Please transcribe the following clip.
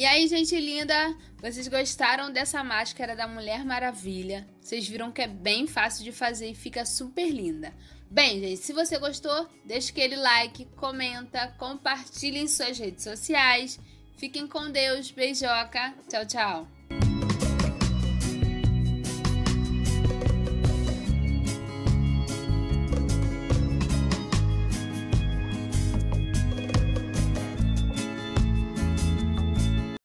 E aí, gente linda, vocês gostaram dessa máscara da Mulher Maravilha? Vocês viram que é bem fácil de fazer e fica super linda. Bem, gente, se você gostou, deixa aquele like, comenta, compartilha em suas redes sociais. Fiquem com Deus, beijoca, tchau, tchau.